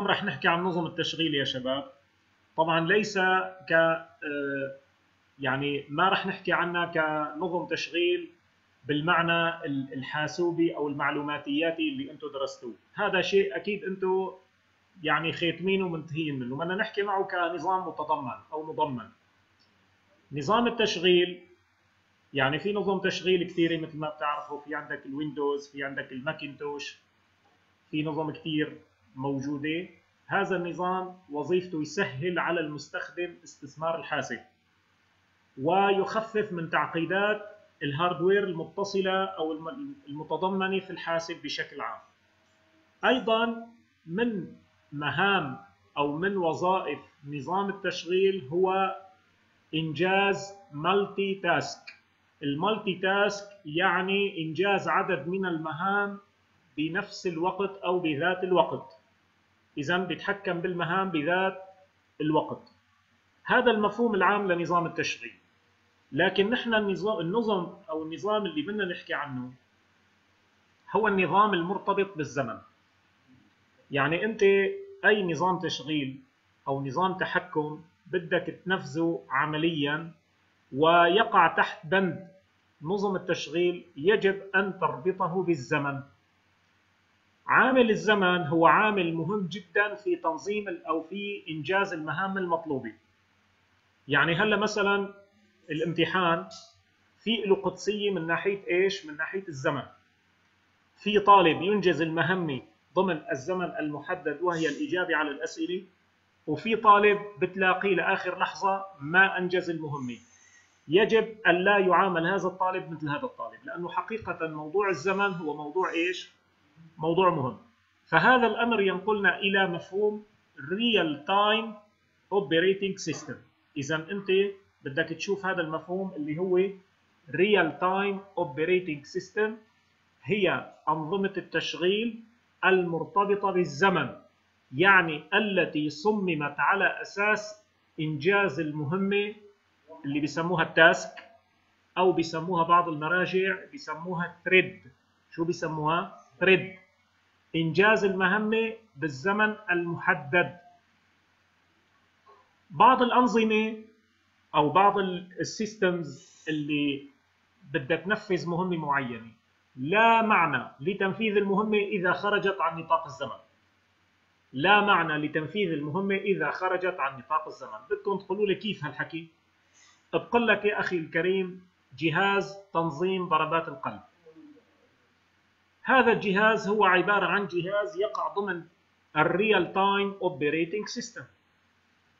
رح نحكي عن نظم التشغيل يا شباب. طبعا ليس ك آه، يعني ما رح نحكي عنها كنظم تشغيل بالمعنى الحاسوبي أو المعلوماتياتي اللي أنتم درستوه. هذا شيء أكيد أنتم يعني خاتمين ومنتهيين منه. بدنا نحكي معه كنظام متضمن أو مضمن. نظام التشغيل يعني في نظم تشغيل كثيرة مثل ما بتعرفوا. في عندك ال Windows في عندك ال Macintosh في نظم كثير. موجودة. هذا النظام وظيفته يسهل على المستخدم استثمار الحاسب ويخفف من تعقيدات ال hardware المتصلة أو المتضمنة في الحاسب بشكل عام. أيضا من مهام أو من وظائف نظام التشغيل هو إنجاز multitask ال multitask يعني إنجاز عدد من المهام بنفس الوقت أو بذات الوقت. اذا بيتحكم بالمهام بذات الوقت. هذا المفهوم العام لنظام التشغيل. لكن نحن النظام النظم أو النظام اللي بدنا نحكي عنه هو النظام المرتبط بالزمن. يعني أنت أي نظام تشغيل أو نظام تحكم بدك تنفذه عمليا ويقع تحت بند. نظم التشغيل يجب أن تربطه بالزمن. عامل الزمن هو عامل مهم جدا في تنظيم أو في إنجاز المهام المطلوبة. يعني هلأ مثلا الامتحان في له قدسية من ناحية إيش؟ من ناحية الزمن. في طالب ينجز المهمة ضمن الزمن المحدد وهي الإجابة على الأسئلة وفي طالب بتلاقيه لآخر لحظة ما أنجز المهمة. يجب أن لا يعامل هذا الطالب مثل هذا الطالب لأنه حقيقة موضوع الزمن هو موضوع إيش؟ موضوع مهم. فهذا الأمر ينقلنا إلى مفهوم real time operating system. إذا أنت بدك تشوف هذا المفهوم اللي هو real time operating system هي أنظمة التشغيل المرتبطة بالزمن يعني التي صممت على أساس إنجاز المهمة اللي بيسموها ال task أو بيسموها بعض المراجع بيسموها thread شو بيسموها؟ thread إنجاز المهمة بالزمن المحدد. بعض الأنظمة أو بعض ال systems اللي بدها تنفذ مهمة معينة. لا معنى لتنفيذ المهمة إذا خرجت عن نطاق الزمن. لا معنى لتنفيذ المهمة إذا خرجت عن نطاق الزمن. بدكم تقولوا لي كيف هالحكي؟ بقول لك يا أخي الكريم جهاز تنظيم ضربات القلب. هذا الجهاز هو عبارة عن جهاز يقع ضمن ال real time operating system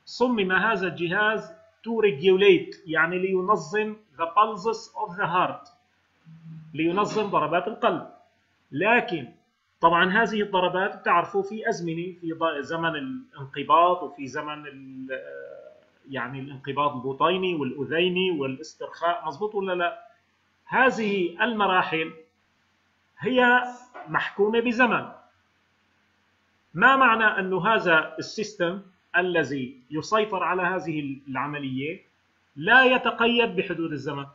صمم هذا الجهاز to regulate يعني لينظم the pulses of the heart. لينظم ضربات القلب. لكن طبعا هذه الضربات بتعرفوا في أزمنة في زمن الانقباض وفي زمن يعني الانقباض البطيني والأذيني والاسترخاء. مضبوط ولا لا؟ هذه المراحل هي محكومة بزمن. ما معنى أن هذا السيستم الذي يسيطر على هذه العملية لا يتقيد بحدود الزمن؟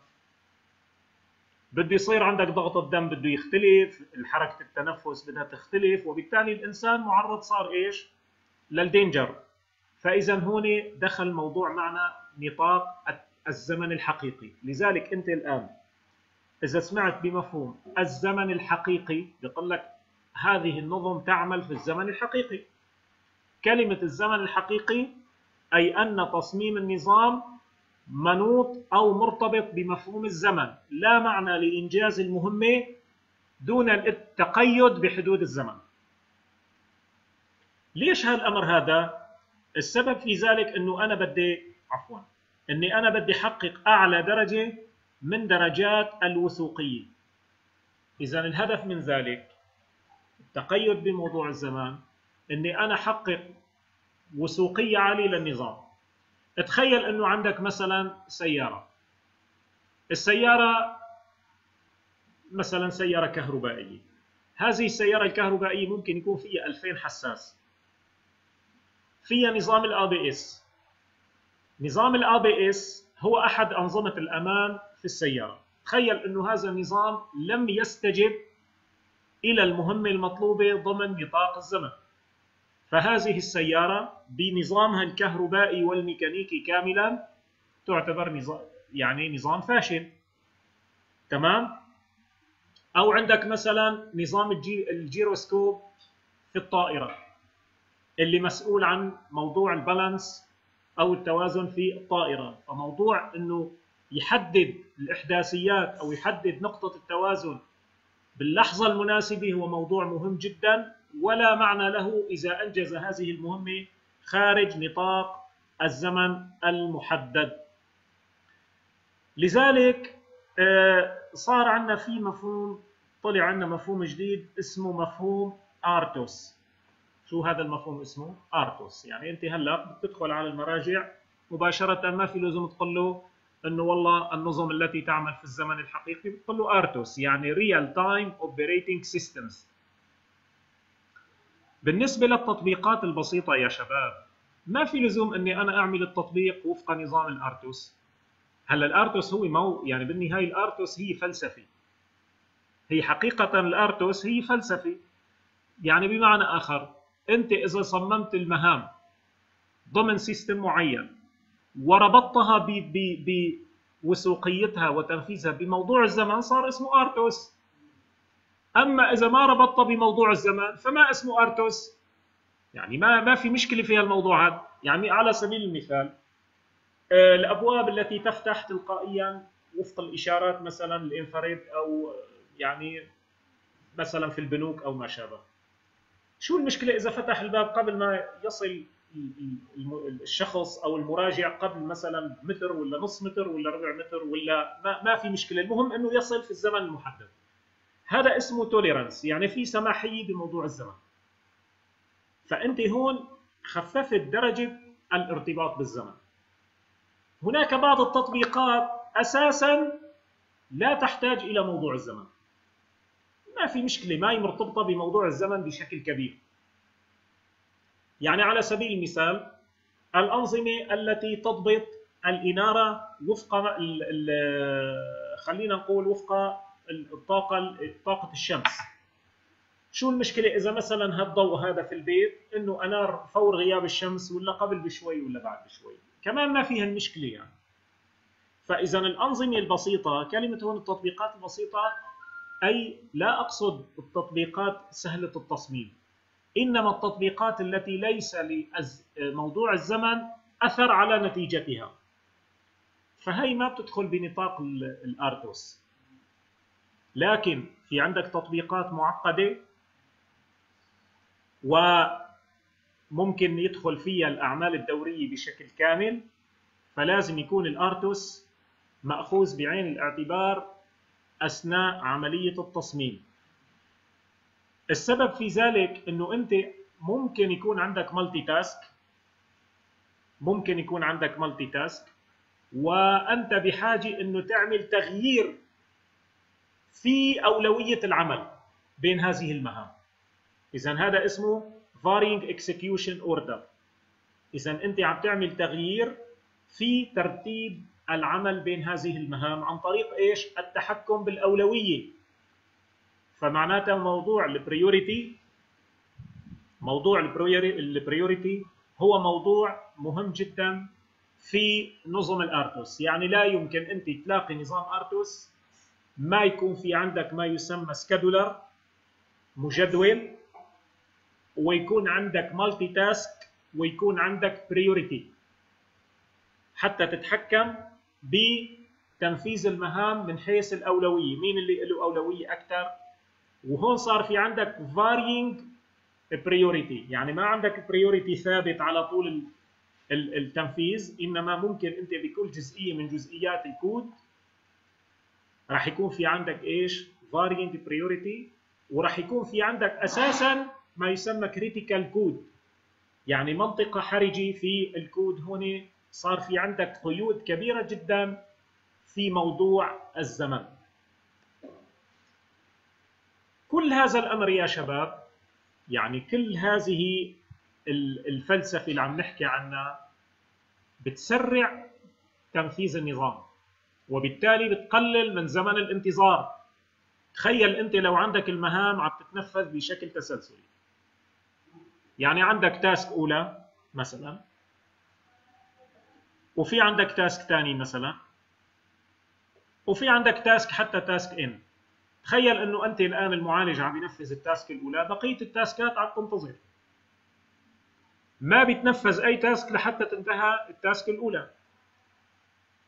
بده يصير عندك ضغط الدم بده يختلف حركة التنفس بدها تختلف وبالتالي الإنسان معرض صار إيش؟ للدينجر. فإذا هون دخل موضوع معنا نطاق الزمن الحقيقي. لذلك أنت الآن إذا سمعت بمفهوم الزمن الحقيقي بيقول لك هذه النظم تعمل في الزمن الحقيقي كلمة الزمن الحقيقي أي أن تصميم النظام منوط أو مرتبط بمفهوم الزمن لا معنى لإنجاز المهمة دون التقيد بحدود الزمن ليش هالأمر هذا؟ السبب في ذلك أنه أنا بدي عفوا أني أنا بدي أحقق أعلى درجة من درجات الوثوقية. إذا الهدف من ذلك التقيد بموضوع الزمان أني أنا أحقق وثوقية عالية للنظام. تخيل أنه عندك مثلا سيارة. السيارة مثلا سيارة كهربائية. هذه السيارة الكهربائية ممكن يكون فيها 2000 حساس. فيها نظام ال ABS نظام ال ABS هو أحد أنظمة الأمان في السيارة. تخيل أنه هذا النظام لم يستجب إلى المهمة المطلوبة ضمن نطاق الزمن. فهذه السيارة بنظامها الكهربائي والميكانيكي كاملا تعتبر نظام يعني نظام فاشل. تمام؟ أو عندك مثلا نظام الجيروسكوب في الطائرة اللي مسؤول عن موضوع البالانس أو التوازن في الطائرة. فموضوع أنه يحدد الإحداثيات أو يحدد نقطة التوازن باللحظة المناسبة هو موضوع مهم جدا ولا معنى له إذا أنجز هذه المهمة خارج نطاق الزمن المحدد. لذلك آه، صار عندنا في مفهوم طلع عندنا مفهوم جديد اسمه مفهوم آرتوس. شو هذا المفهوم اسمه؟ آرتوس. يعني أنت هلأ بتدخل على المراجع مباشرة ما في لزوم تقول له إنه والله النظم التي تعمل في الزمن الحقيقي بتقول له RTOS يعني real time operating systems بالنسبة للتطبيقات البسيطة يا شباب ما في لزوم إني أنا أعمل التطبيق وفق نظام ال RTOS. هلا ال RTOS هو مو يعني بالنهاية ال RTOS هي فلسفه هي حقيقة ال RTOS هي فلسفه يعني بمعنى آخر أنت إذا صممت المهام ضمن سيستم معين وربطتها بوثوقيتها وتنفيذها بموضوع الزمن صار اسمه أرتوس. أما إذا ما ربطتها بموضوع الزمن فما اسمه أرتوس. يعني ما ما في مشكلة في هالموضوعات يعني على سبيل المثال آه، الأبواب التي تفتح تلقائيا وفق الإشارات مثلا الانفراد أو يعني مثلا في البنوك أو ما شابه. شو المشكلة إذا فتح الباب قبل ما يصل الشخص أو المراجع قبل مثلا متر ولا نص متر ولا ربع متر ولا ما, ما في مشكلة. المهم إنه يصل في الزمن المحدد. هذا اسمه توليرانس يعني في سماحية بموضوع الزمن. فأنت هون خففت درجة الارتباط بالزمن. هناك بعض التطبيقات أساسا لا تحتاج إلى موضوع الزمن. ما في مشكلة ما هي مرتبطة بموضوع الزمن بشكل كبير. يعني على سبيل المثال الأنظمة التي تضبط الإنارة وفق خلينا نقول وفق الطاقة طاقة الشمس. شو المشكلة إذا مثلا هالضوء هذا في البيت إنه أنار فور غياب الشمس ولا قبل بشوي ولا بعد بشوي؟ كمان ما فيها المشكلة يعني. فاذا الأنظمة البسيطة كلمة هون التطبيقات البسيطة أي لا أقصد التطبيقات سهلة التصميم. إنما التطبيقات التي ليس لموضوع الزمن أثر على نتيجتها. فهي ما بتدخل بنطاق الارتوس لكن في عندك تطبيقات معقدة وممكن يدخل فيها الأعمال الدورية بشكل كامل فلازم يكون الارتوس مأخوذ بعين الاعتبار أثناء عملية التصميم. السبب في ذلك إنه أنت ممكن يكون عندك مالتي تاسك ممكن يكون عندك مالتي تاسك وأنت بحاجة إنه تعمل تغيير في أولوية العمل بين هذه المهام. اذا هذا اسمه varying execution order. اذا أنت عم تعمل تغيير في ترتيب العمل بين هذه المهام عن طريق إيش؟ التحكم بالأولوية. فمعناتها موضوع ال priority موضوع ال priority هو موضوع مهم جدا في نظم ال RTOS. يعني لا يمكن أنت تلاقي نظام RTOS ما يكون في عندك ما يسمى scheduler مجدول ويكون عندك multitask ويكون عندك priority حتى تتحكم بتنفيذ المهام من حيث الأولوية. مين اللي له أولوية أكثر؟ وهون صار في عندك varying priority. يعني ما عندك priority ثابت على طول التنفيذ إنما ممكن أنت بكل جزئية من جزئيات الكود راح يكون في عندك إيش؟ varying priority وراح يكون في عندك أساسا ما يسمى critical code. يعني منطقة حرجه في الكود هون صار في عندك قيود كبيرة جدا في موضوع الزمن. كل هذا الأمر يا شباب يعني كل هذه الفلسفة اللي عم نحكي عنها بتسرع تنفيذ النظام وبالتالي بتقلل من زمن الانتظار. تخيل أنت لو عندك المهام عم تتنفذ بشكل تسلسلي. يعني عندك task أولى مثلا وفي عندك task ثاني مثلا وفي عندك task حتى task N. تخيل أنه أنت الآن المعالج عم ينفذ ال task الأولى بقية التاسكات عم تنتظر. ما بيتنفذ أي task لحتى تنتهى ال task الأولى.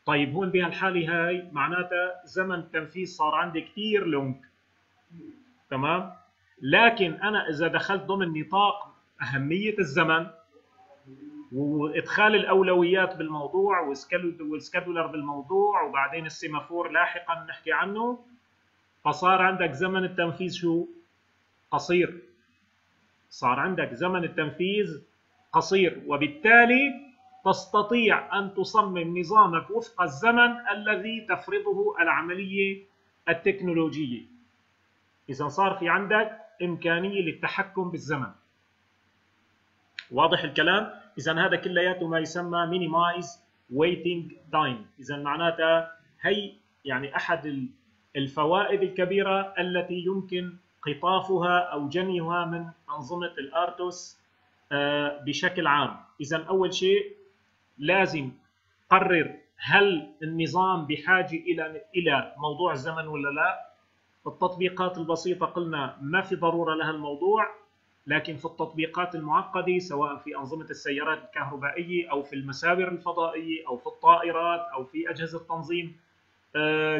طيب هون بهالحالة هاي معناتها زمن التنفيذ صار عندي كثير long تمام؟ لكن أنا إذا دخلت ضمن نطاق أهمية الزمن وإدخال الأولويات بالموضوع وال scheduler بالموضوع وبعدين ال semaphore لاحقا نحكي عنه فصار عندك زمن التنفيذ شو؟ قصير. صار عندك زمن التنفيذ قصير وبالتالي تستطيع أن تصمم نظامك وفق الزمن الذي تفرضه العملية التكنولوجية. إذا صار في عندك إمكانية للتحكم بالزمن. واضح الكلام؟ إذا هذا كلياته ما يسمى minimize waiting time. إذا معناتها هي يعني أحد الفوائد الكبيرة التي يمكن قطافها أو جنيها من أنظمة الآرتوس آه، بشكل عام. إذا أول شيء لازم قرر هل النظام بحاجة إلى إلى موضوع الزمن ولا لا. التطبيقات البسيطة قلنا ما في ضرورة لها الموضوع لكن في التطبيقات المعقدة سواء في أنظمة السيارات الكهربائية أو في المساور الفضائية أو في الطائرات أو في أجهزة تنظيم آه،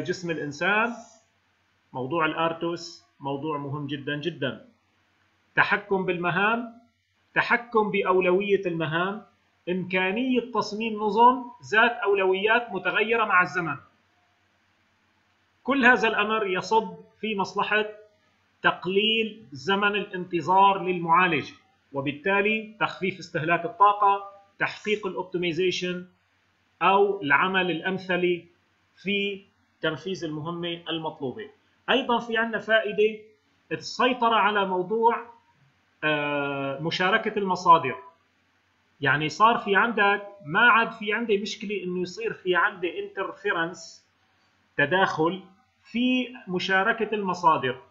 جسم الإنسان موضوع الآرتوس موضوع مهم جدا جدا. تحكم بالمهام تحكم بأولوية المهام إمكانية تصميم نظم ذات أولويات متغيرة مع الزمن. كل هذا الأمر يصب في مصلحة تقليل زمن الانتظار للمعالج وبالتالي تخفيف استهلاك الطاقة تحقيق الاوبتمايزيشن أو العمل الأمثل في تنفيذ المهمة المطلوبة أيضا في عندنا فائدة السيطرة على موضوع آه، مشاركة المصادر يعني صار في عندك ما عاد في عندي مشكلة إنه يصير في عندي interference تداخل في مشاركة المصادر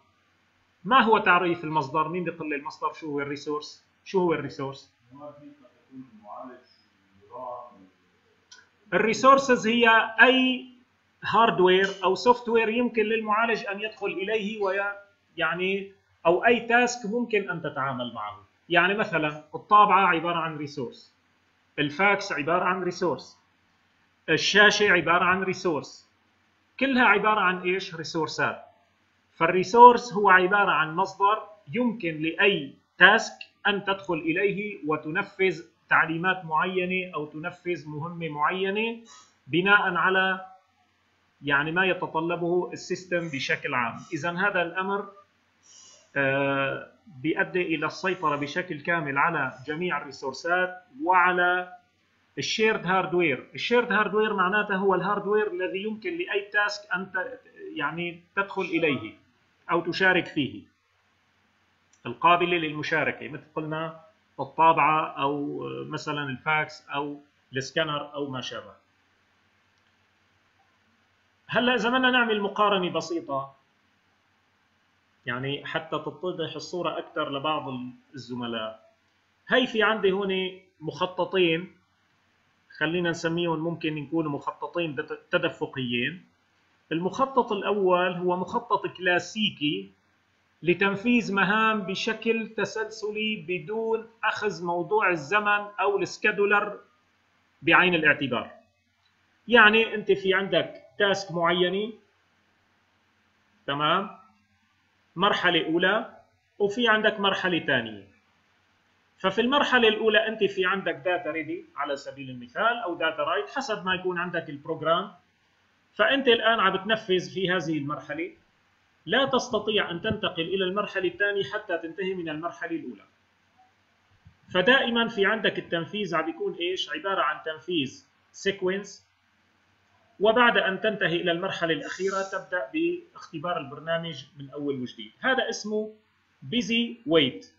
ما هو تعريف المصدر؟ مين بيقول لي المصدر شو هو ال resource؟ شو هو ال resource؟ ال resources هي أي hardware أو software يمكن للمعالج أن يدخل إليه ويعني أو أي task ممكن أن تتعامل معه. يعني مثلا الطابعة عبارة عن resource الفاكس عبارة عن resource الشاشة عبارة عن resource كلها عبارة عن إيش؟ resource ات فال resource هو عبارة عن مصدر يمكن لأي task أن تدخل إليه وتنفذ تعليمات معينة أو تنفذ مهمة معينة بناء على يعني ما يتطلبه ال system بشكل عام. اذا هذا الأمر آه، بيؤدي إلى السيطرة بشكل كامل على جميع الريسورسات وعلى الشيرد هاردوير. الشيرد هاردوير معناته هو الهاردوير الذي يمكن لأي task أن يعني تدخل إليه أو تشارك فيه. القابلة للمشاركة مثل قلنا الطابعة أو مثلا الفاكس أو السكانر أو ما شابه. هلا اذا بدنا نعمل مقارنة بسيطة. يعني حتى تتضح الصورة أكثر لبعض الزملاء. هي في عندي هون مخططين. خلينا نسميهم ممكن يكونوا مخططين تدفقيين. المخطط الأول هو مخطط كلاسيكي لتنفيذ مهام بشكل تسلسلي بدون أخذ موضوع الزمن أو ال scheduler بعين الاعتبار. يعني أنت في عندك task معينة. تمام؟ مرحلة أولى وفي عندك مرحلة ثانية. ففي المرحلة الأولى أنت في عندك data ready على سبيل المثال أو data write حسب ما يكون عندك ال program فأنت الآن عم بتنفذ في هذه المرحلة. لا تستطيع أن تنتقل إلى المرحلة الثانية حتى تنتهي من المرحلة الأولى. فدائما في عندك التنفيذ عم بيكون إيش؟ عبارة عن تنفيذ sequence وبعد أن تنتهي إلى المرحلة الأخيرة تبدأ باختبار البرنامج من أول وجديد هذا اسمه busy wait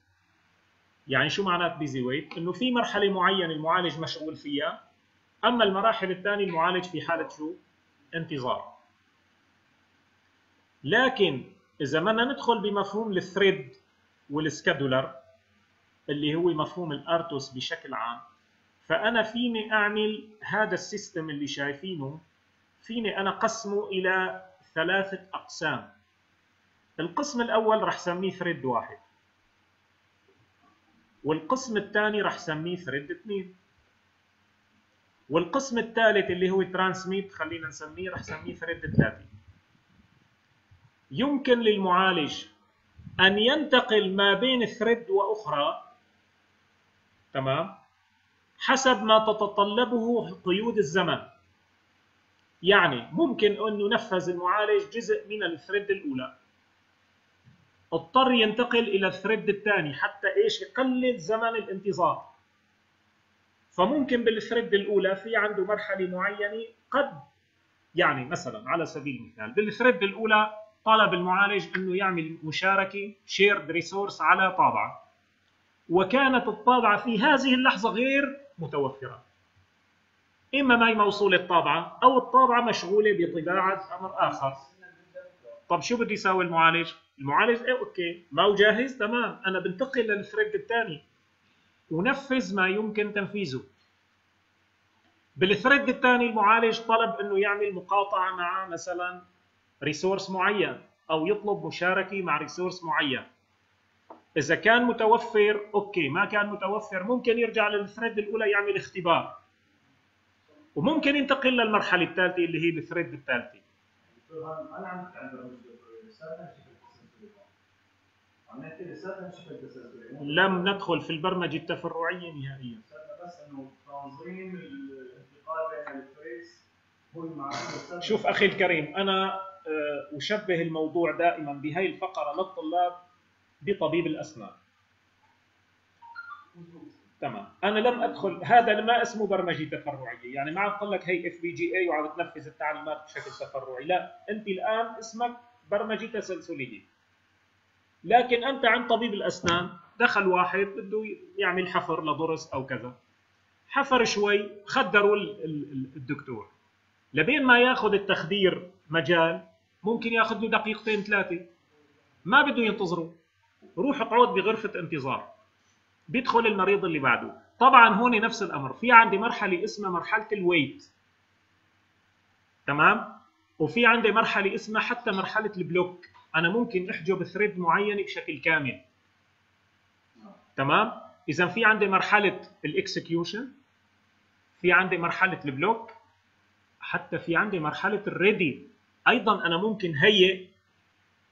يعني شو معنات busy wait؟ إنه في مرحلة معينة المعالج مشغول فيها أما المراحل الثانية المعالج في حالة شو؟ انتظار لكن إذا بدنا ندخل بمفهوم ال thread وال scheduler اللي هو مفهوم ال RTOS بشكل عام فأنا فيني أعمل هذا ال system اللي شايفينه فيني أنا قسمه إلى ثلاثة أقسام. القسم الأول رح سميه thread واحد. والقسم الثاني رح سميه thread اثنين. والقسم الثالث اللي هو transmit خلينا نسميه رح سميه thread ثلاثة. يمكن للمعالج أن ينتقل ما بين thread وأخرى. تمام؟ حسب ما تتطلبه قيود الزمن. يعني ممكن أن ينفذ المعالج جزء من ال thread الأولى. اضطر ينتقل إلى ال thread الثاني حتى إيش؟ يقلل زمن الانتظار. فممكن بال thread الأولى في عنده مرحلة معينة قد يعني مثلا على سبيل المثال بال thread الأولى طلب المعالج إنه يعمل مشاركة shared resource على طابعة. وكانت الطابعة في هذه اللحظة غير متوفرة. إما ما هي موصوله الطابعة أو الطابعة مشغولة بطباعة أمر آخر. طب شو بده يساوي المعالج؟ المعالج إيه okay ما هو جاهز؟ تمام. أنا بنتقل لل thread الثاني. ونفذ ما يمكن تنفيذه. بال thread الثاني المعالج طلب إنه يعمل مقاطعة مع مثلا resource معين أو يطلب مشاركة مع resource معين. إذا كان متوفر okay. ما كان متوفر ممكن يرجع لل thread الأولى يعمل اختبار. وممكن ينتقل للمرحلة الثالثة اللي هي الثريد الثالثة. لم ندخل في البرمجة التفرعية نهائيا. بس انه تنظيم الانتقال بين هو شوف أخي الكريم أنا آه، الموضوع دائما بهي الفقرة للطلاب بطبيب الأسنان. تمام. أنا لم أدخل هذا ما اسمه برمجة تفرعية. يعني ما عم تقول لك هي FPGA وعم تنفذ التعليمات بشكل تفرعي. لا أنت الآن اسمك برمجة تسلسلية. لكن أنت عند طبيب الأسنان دخل واحد بده يعمل حفر لضرس أو كذا. حفر شوي خدروا الدكتور. لبين ما ياخذ التخدير مجال ممكن ياخذ له دقيقتين ثلاثة. ما بده ينتظره. روح اقعد بغرفة انتظار. بيدخل المريض اللي بعده. طبعا هون نفس الأمر. في عندي مرحلة اسمها مرحلة ال wait. تمام؟ وفي عندي مرحلة اسمها حتى مرحلة ال block. أنا ممكن أحجب thread معينه بشكل كامل. تمام؟ اذا في عندي مرحلة ال execution. في عندي مرحلة ال block. حتى في عندي مرحلة ال ready. أيضا أنا ممكن هيئ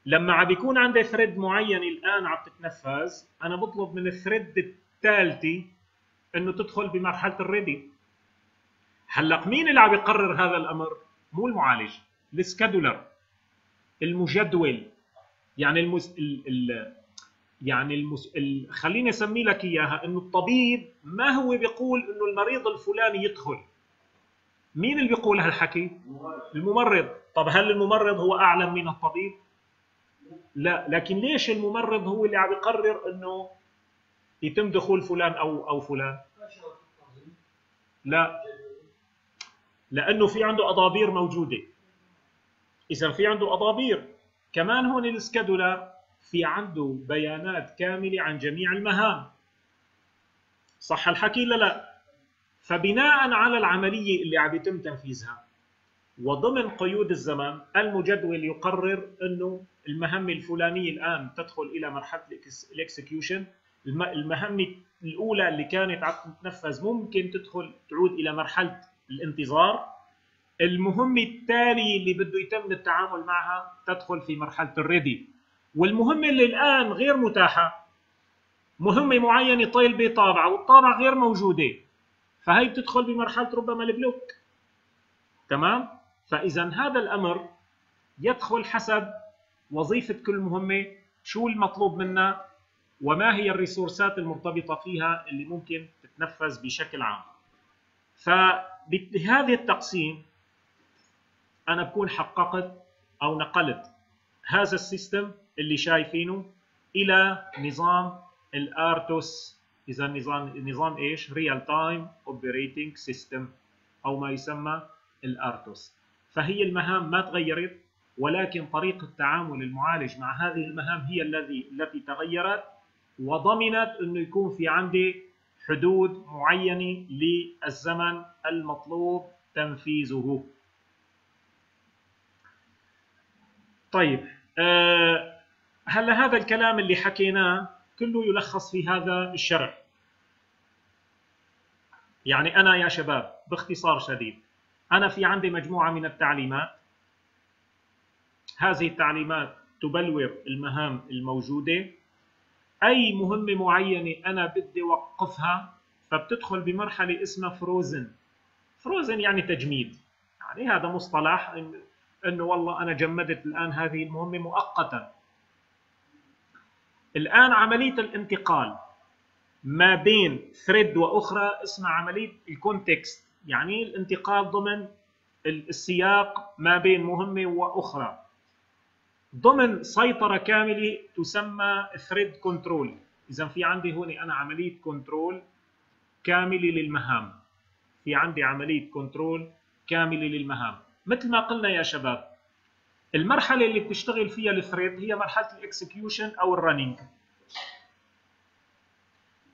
لما عم بيكون عندي thread معين الآن عم تتنفذ أنا بطلب من ال thread الثالثه إنه تدخل بمرحلة ال ready هلأ مين اللي عم يقرر هذا الأمر؟ مو المعالج ال scheduler المجدول. يعني المس... ال... ال... يعني المس... ال... خليني أسمي لك إياها إنه الطبيب ما هو بيقول إنه المريض الفلاني يدخل. مين اللي بيقول هالحكي؟ الممرض. طب هل الممرض هو أعلم من الطبيب؟ لا لكن ليش الممرض هو اللي عم يقرر إنه يتم دخول فلان أو أو فلان؟ لا. لأنه في عنده أضابير موجودة. إذا في عنده أضابير كمان هون السكادولا في عنده بيانات كاملة عن جميع المهام. صح الحكي لا لا. فبناء على العملية اللي عم يتم تنفيذها وضمن قيود الزمن المجدول يقرر إنه المهمة الفلانية الآن تدخل إلى مرحلة ال execution. المهمة الأولى اللي كانت عم تتنفذ ممكن تدخل تعود إلى مرحلة الانتظار. المهمة التالية اللي بده يتم التعامل معها تدخل في مرحلة ال ready. والمهمة اللي الآن غير متاحة. مهمة معينة طالبة طابعه والطابعه غير موجودة. فهي بتدخل بمرحلة ربما البلوك. تمام؟ فإذا هذا الأمر يدخل حسب وظيفة كل مهمة شو المطلوب منا وما هي الريسورسات المرتبطة فيها اللي ممكن تتنفذ بشكل عام. فبهذا التقسيم أنا بكون حققت أو نقلت هذا ال system اللي شايفينه إلى نظام ال RTOS إذا نظام نظام إيش؟ real time operating system أو ما يسمى ال RTOS فهي المهام ما تغيرت ولكن طريقة تعامل المعالج مع هذه المهام هي الذي التي تغيرت وضمنت إنه يكون في عندي حدود معينة للزمن المطلوب تنفيذه. طيب أه هلا هذا الكلام اللي حكيناه كله يلخص في هذا الشرع. يعني أنا يا شباب باختصار شديد أنا في عندي مجموعة من التعليمات. هذه التعليمات تبلور المهام الموجودة. أي مهمة معينة أنا بدي أوقفها فبتدخل بمرحلة اسمها frozen frozen يعني تجميد. يعني هذا مصطلح إنه والله أنا جمدت الآن هذه المهمة مؤقتا. الآن عملية الانتقال. ما بين thread وأخرى اسمها عملية ال context يعني الانتقال ضمن السياق ما بين مهمة وأخرى. ضمن سيطرة كاملة تسمى thread control إذا في عندي هون أنا عملية control كاملة للمهام. في عندي عملية control كاملة للمهام. مثل ما قلنا يا شباب المرحلة اللي بتشتغل فيها ال thread هي مرحلة ال execution أو ال running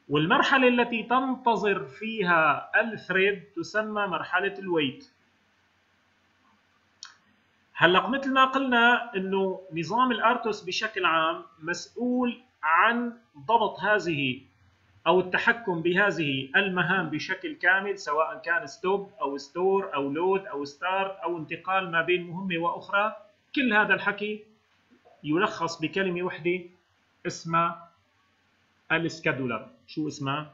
والمرحلة التي تنتظر فيها ال thread تسمى مرحلة ال wait هلا مثل ما قلنا إنه نظام ال RTOS بشكل عام مسؤول عن ضبط هذه أو التحكم بهذه المهام بشكل كامل سواء كان stop أو store أو load أو start أو انتقال ما بين مهمة وأخرى. كل هذا الحكي يلخص بكلمة وحدة اسمها ال scheduler شو اسمها؟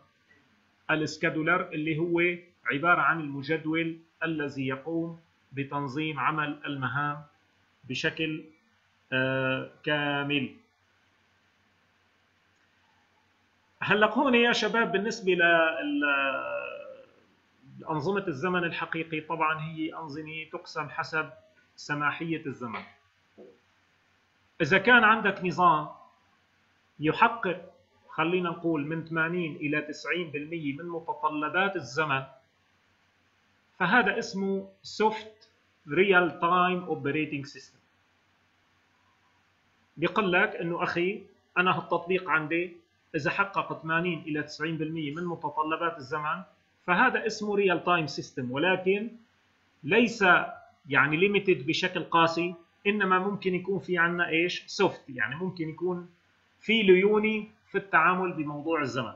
ال scheduler اللي هو عبارة عن المجدول الذي يقوم بتنظيم عمل المهام بشكل آه، كامل. هلا هون يا شباب بالنسبة لأنظمة الزمن الحقيقي؟ طبعا هي أنظمة تقسم حسب سماحية الزمن. إذا كان عندك نظام يحقق خلينا نقول من 80 إلى 90% من متطلبات الزمن فهذا اسمه Soft Real Time Operating System. بيقول لك إنه أخي أنا هالتطبيق عندي إذا حقق 80 إلى 90% من متطلبات الزمن فهذا اسمه real time system ولكن ليس يعني limited بشكل قاسي إنما ممكن يكون في عندنا إيش؟ soft يعني ممكن يكون في ليونة في التعامل بموضوع الزمن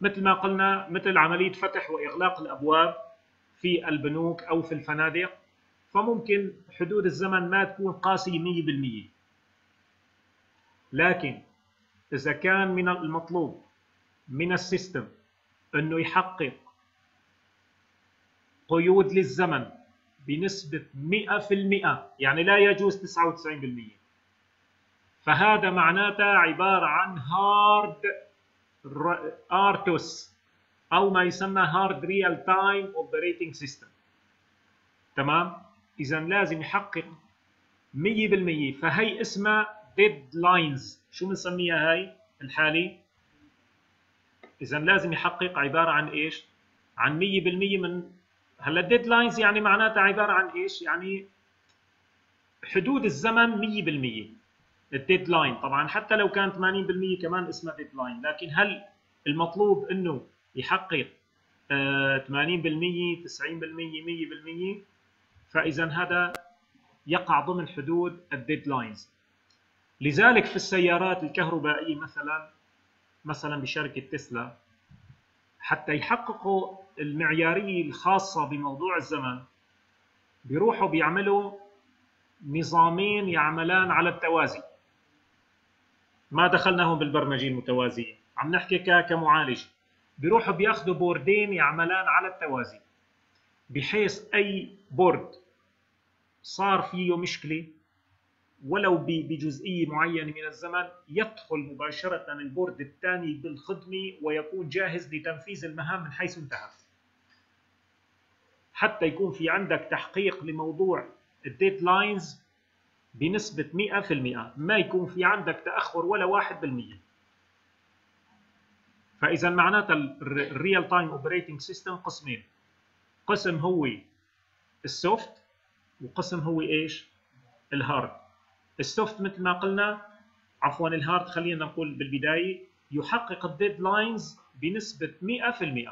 مثل ما قلنا مثل عملية فتح وإغلاق الأبواب في البنوك أو في الفنادق فممكن حدود الزمن ما تكون قاسية 100% لكن إذا كان من المطلوب من ال system أنه يحقق قيود للزمن بنسبة 100% يعني لا يجوز 99% فهذا معناته عبارة عن hard RTOS. أو ما يسمى hard real time operating system تمام؟ اذا لازم يحقق 100% فهي اسمها deadlines شو بنسميها هاي الحالة اذا لازم يحقق عبارة عن إيش؟ عن 100% من هلا ال deadlines يعني معناتها عبارة عن إيش؟ يعني حدود الزمن 100% ال deadline طبعا حتى لو كان 80% كمان اسمها deadline لكن هل المطلوب إنه يحقق 80% 90% 100% فإذا هذا يقع ضمن حدود ال deadlines لذلك في السيارات الكهربائية مثلا مثلا بشركة تسلا حتى يحققوا المعيارية الخاصة بموضوع الزمن بيروحوا بيعملوا نظامين يعملان على التوازي. ما دخلناهم بالبرمجه المتوازيه عم نحكي كمعالج. بيروحوا بياخذوا board ين يعملان على التوازي. بحيث أي board صار فيه مشكلة ولو بجزئية معينة من الزمن يدخل مباشرة ال board الثاني بالخدمة ويكون جاهز لتنفيذ المهام من حيث انتهى حتى يكون في عندك تحقيق لموضوع ال deadlines بنسبة 100% ما يكون في عندك تأخر ولا 1% فإذا معناتها ال real time operating system قسمين. قسم هو ال soft وقسم هو إيش؟ ال hard. ال soft مثل ما قلنا عفوا ال hard خلينا نقول بالبداية يحقق ال deadlines بنسبة 100%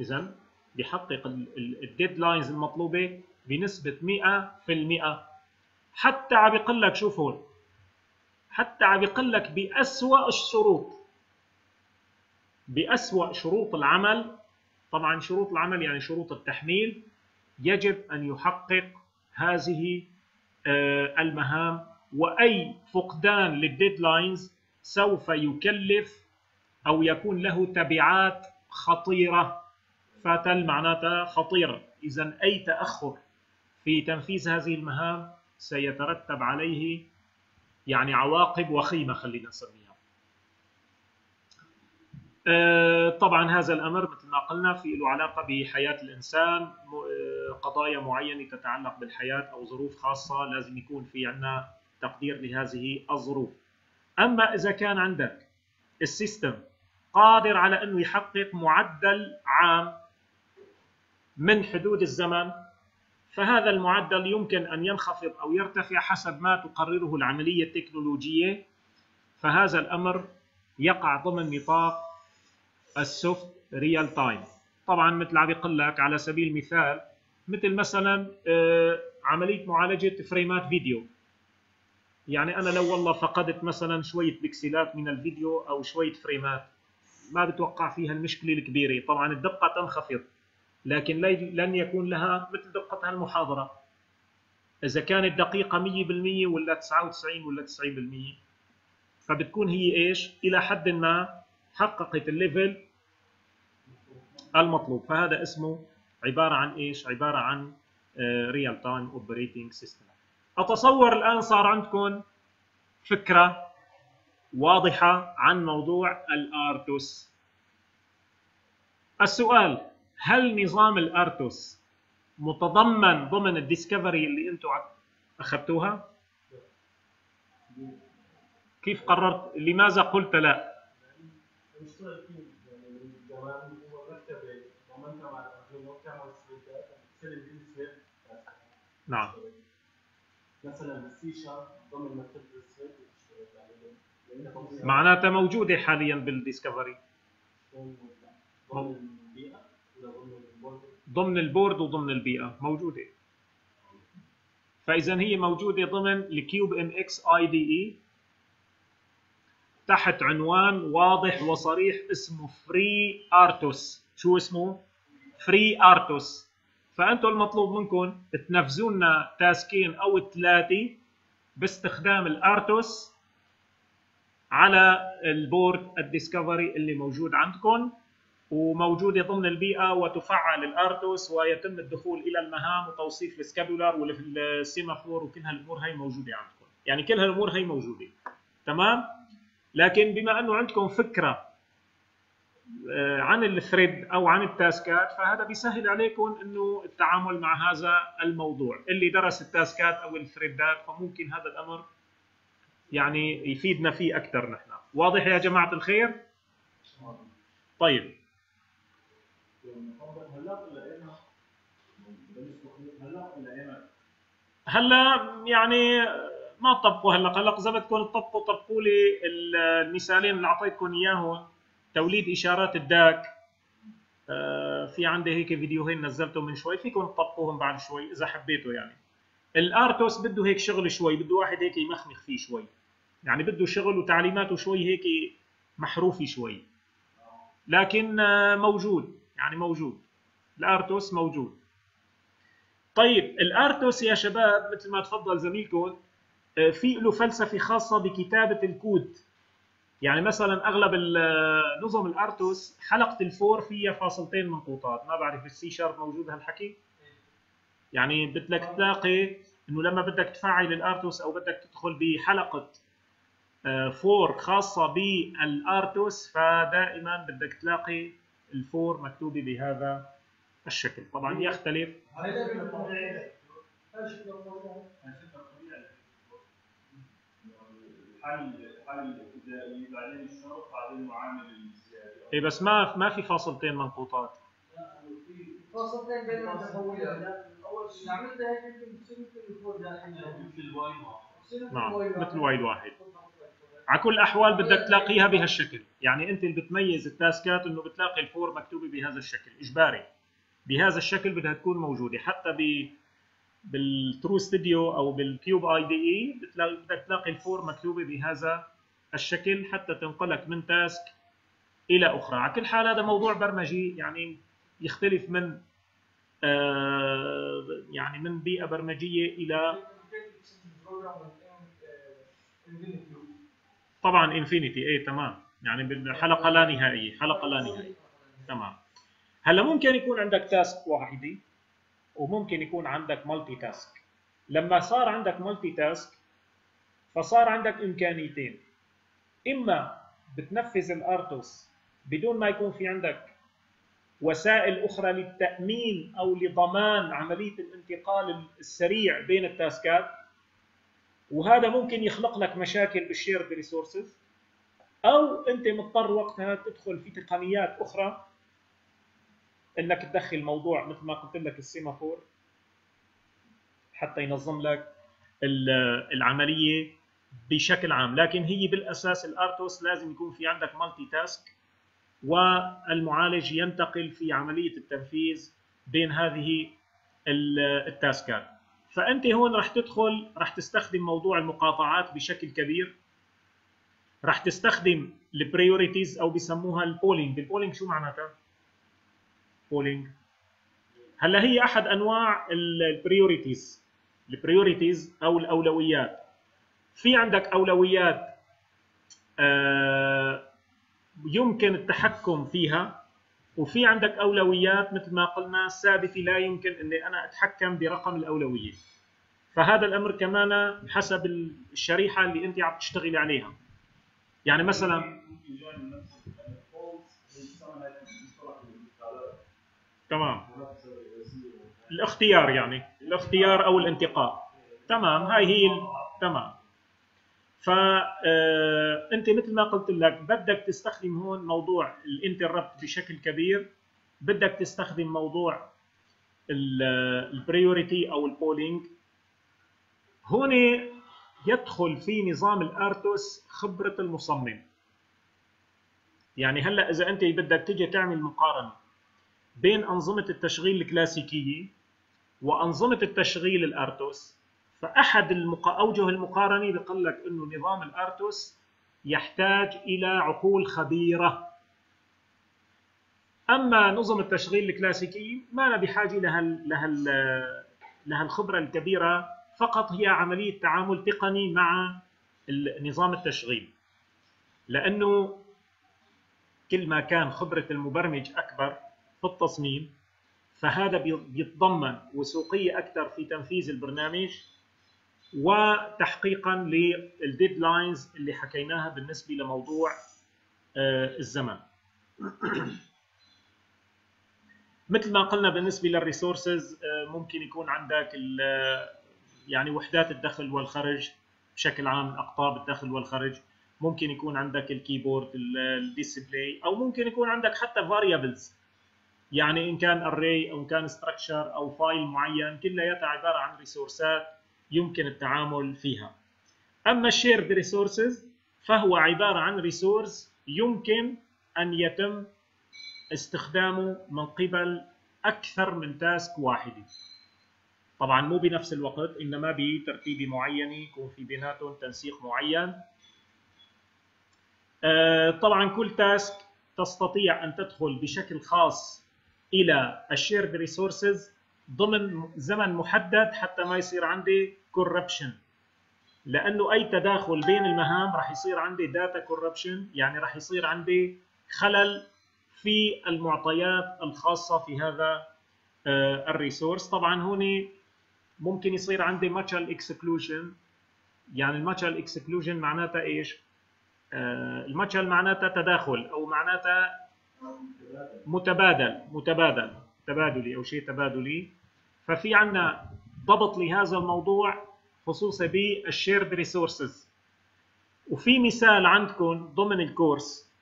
اذا بيحقق ال deadlines المطلوبة بنسبة 100% حتى عم بيقول لك شوف هون. حتى عم بيقول لك بأسوأ الشروط. بأسوأ شروط العمل. طبعا شروط العمل يعني شروط التحميل. يجب أن يحقق هذه آه، المهام وأي فقدان لل deadlines سوف يكلف أو يكون له تبعات خطيرة. فاتل معناتها خطيرة إذا أي تأخر في تنفيذ هذه المهام سيترتب عليه يعني عواقب وخيمة خلينا نسميها. آه، طبعا هذا الأمر مثل ما قلنا في له علاقة بحياة الإنسان آه، قضايا معينة تتعلق بالحياة أو ظروف خاصة لازم يكون في عندنا تقدير لهذه الظروف. أما إذا كان عندك ال system قادر على أنه يحقق معدل عام من حدود الزمن فهذا المعدل يمكن أن ينخفض أو يرتفع حسب ما تقرره العملية التكنولوجية. فهذا الأمر يقع ضمن نطاق ال soft real time. طبعا مثل عم يقول لك على سبيل المثال مثل مثلا آه، عملية معالجة frame ات فيديو. يعني أنا لو والله فقدت مثلا شوية بكسلات من الفيديو أو شوية frame ات ما بتوقع فيها المشكلة الكبيرة. طبعا الدقة تنخفض. لكن لن يكون لها مثل دقة المحاضرة. إذا كانت دقيقة 100% ولا 99 ولا 90% فبتكون هي إيش؟ إلى حد ما حققت ال level المطلوب. فهذا اسمه عبارة عن إيش؟ عبارة عن real time operating system أتصور الآن صار عندكم فكرة واضحة عن موضوع ال RTOS السؤال هل نظام ال RTOS متضمن ضمن ال Discovery اللي أنتم أخذتوها؟ كيف قررت؟ لماذا قلت لا؟ نعم مثلا السي شارب ضمن مكتبه معناتها موجودة حاليا بال Discovery ضمن ال board وضمن البيئة. موجودة. فاذا هي موجودة ضمن ال CubeMX IDE تحت عنوان واضح وصريح اسمه FreeRTOS شو اسمه؟ FreeRTOS فانتم المطلوب منكم تنفذوا لنا task ين أو ثلاثة باستخدام ال RTOS على ال board ال Discovery اللي موجود عندكم. وموجودة ضمن البيئة وتفعل ال RTOS ويتم الدخول إلى المهام وتوصيف ال scheduler وال semaphore وكل هالأمور هي موجودة عندكم. يعني كل هالأمور هي موجودة. تمام؟ لكن بما أنه عندكم فكرة آه، عن ال thread أو عن ال task ات فهذا بيسهل عليكم إنه التعامل مع هذا الموضوع. اللي درس ال task ات أو ال thread ات فممكن هذا الأمر يعني يفيدنا فيه أكثر نحن. واضح يا جماعة الخير؟ طيب. هلا يعني ما تطبقوا هلا هلا اذا بدكم تطبقوا طبقوا لي المثالين اللي أعطيتكم إياهم توليد إشارات الداك. آه، في عندي هيك فيديوهين نزلتهم من شوي فيكم تطبقوهم بعد شوي إذا حبيتوا يعني. الآرتوس بده هيك شغل شوي بده واحد هيك يمخمخ فيه شوي. يعني بده شغل وتعليماته شوي هيك محروفه شوي. لكن آه، موجود. يعني موجود. الأرتوس موجود. طيب الأرتوس يا شباب مثل ما تفضل زميلكم آه، في له فلسفة خاصة بكتابة الكود. يعني مثلا أغلب نظم ال RTOS حلقة ال for فيها فاصلتين منقوطات. ما بعرف السي شارب موجود هالحكي؟ يعني بدك تلاقي إنه لما بدك تفعل ال RTOS أو بدك تدخل بحلقة آه، for خاصة بال RTOS فدائما بدك تلاقي ال for مكتوبة بهذا الشكل. طبعا يختلف. اي بس ما ما في فاصلتين منقوطات. فاصلتين بين المتحولات اول شيء عملتها هيك يمكن تصير مثل ال for دائما مثل الواي نعم مثل وايد واحد. على كل الاحوال بدك تلاقيها بهالشكل. يعني أنت اللي بتميز ال task ات إنه بتلاقي ال for مكتوبة بهذا الشكل إجباري. بهذا الشكل بدها تكون موجودة. حتى ب بال TrueSTUDIO أو بال Cube IDE بدك تلاقي ال for مكتوبة بهذا الشكل حتى تنقلك من task إلى أخرى. على كل حال هذا موضوع برمجي يعني يختلف من آه يعني من بيئة برمجية إلى طبعا infinity إيه تمام. يعني حلقة لا نهائية حلقة لا نهائية. تمام. هلأ ممكن يكون عندك task واحدة وممكن يكون عندك multitask لما صار عندك multitask فصار عندك إمكانيتين. إما بتنفذ ال RTOS بدون ما يكون في عندك وسائل أخرى للتأمين أو لضمان عملية الانتقال السريع بين ال task ات. وهذا ممكن يخلق لك مشاكل بال shared resources أو أنت مضطر وقتها تدخل في تقنيات أخرى إنك تدخل موضوع مثل ما قلت لك ال semaphore حتى ينظم لك العملية بشكل عام. لكن هي بالأساس ال RTOS لازم يكون في عندك multi task والمعالج ينتقل في عملية التنفيذ بين هذه ال taskات. فأنت هون راح تدخل راح تستخدم موضوع المقاطعات بشكل كبير. راح تستخدم ال priorities أو بسموها ال polling ال polling شو معناتها؟ polling هلا هي أحد أنواع ال priorities ال priorities أو الأولويات. في عندك أولويات آه، يمكن التحكم فيها. وفي عندك أولويات مثل ما قلنا ثابته لا يمكن أني أنا أتحكم برقم الأولوية. فهذا الأمر كمان حسب الشريحة اللي أنت عم تشتغلي عليها. يعني مثلا تمام. الاختيار يعني الاختيار أو الانتقاء. تمام. هاي هي تمام. فانت آه، مثل ما قلت لك بدك تستخدم هون موضوع ال interrupt بشكل كبير. بدك تستخدم موضوع ال priority أو ال polling هون يدخل في نظام ال RTOS خبرة المصمم. يعني هلأ إذا أنت بدك تيجي تعمل مقارنة بين أنظمة التشغيل الكلاسيكية وأنظمة التشغيل الأرتوس فأحد المق... أوجه المقارنة بيقول لك إنه نظام الأرتوس يحتاج إلى عقول خبيرة. أما نظم التشغيل الكلاسيكي ما بحاجة لها لها لها الخبرة الكبيرة؟ فقط هي عملية تعامل تقني مع نظام التشغيل. لأنه كل ما كان خبرة المبرمج أكبر في التصميم فهذا بيتضمن وثوقية أكثر في تنفيذ البرنامج وتحقيقا لل deadlines اللي حكيناها بالنسبة لموضوع آه، الزمن. مثل ما قلنا بالنسبة لل resources آه، ممكن يكون عندك يعني وحدات الدخل والخرج بشكل عام أقطاب الدخل والخرج. ممكن يكون عندك ال keyboard ال display أو ممكن يكون عندك حتى variables يعني إن كان array أو إن كان structure أو file معين كلياتها عباره عن resourceات يمكن التعامل فيها. أما ال shared resources فهو عبارة عن resource يمكن أن يتم استخدامه من قبل أكثر من task واحدة طبعا مو بنفس الوقت إنما بترتيب معين يكون في بيناتهم تنسيق معين. آه، طبعا كل task تستطيع أن تدخل بشكل خاص إلى ال shared resources ضمن زمن محدد حتى ما يصير عندي corruption لأنه أي تداخل بين المهام راح يصير عندي data corruption يعني راح يصير عندي خلل في المعطيات الخاصة في هذا آه، ال resource. طبعا هون ممكن يصير عندي mutual exclusion يعني ال mutual exclusion معناتها إيش؟ آه، ال mutual معناتها تداخل أو معناتها متبادل متبادل تبادلي أو شيء تبادلي. ففي عندنا ضبط لهذا الموضوع خصوصا بال shared resources وفي مثال عندكم ضمن الكورس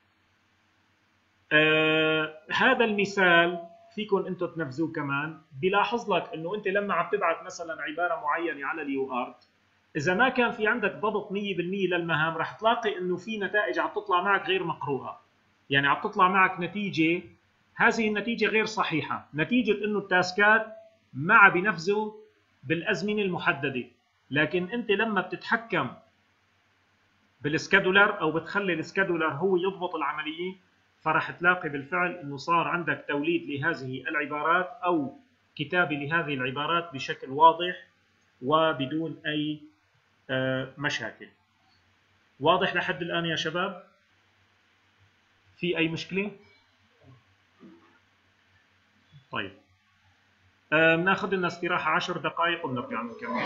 آه هذا المثال فيكم أنتم تنفذوه كمان. بلاحظ لك إنه أنت لما عم تبعت مثلا عبارة معينة على اليو ارت إذا ما كان في عندك ضبط 100% للمهام رح تلاقي إنه في نتائج عم تطلع معك غير مقروءه يعني عم تطلع معك نتيجة هذه النتيجة غير صحيحة. نتيجة إنه التاسكات مع بنفذوا بالأزمنة المحددة. لكن أنت لما بتتحكم بالسكادولر أو بتخلي السكادولر هو يضبط العملية فرح تلاقي بالفعل إنه صار عندك توليد لهذه العبارات أو كتابة لهذه العبارات بشكل واضح وبدون أي آه، مشاكل. واضح لحد الآن يا شباب؟ في أي مشكلة؟ طيب. بناخذ لنا استراحة 10 دقائق ونرجع نكمل.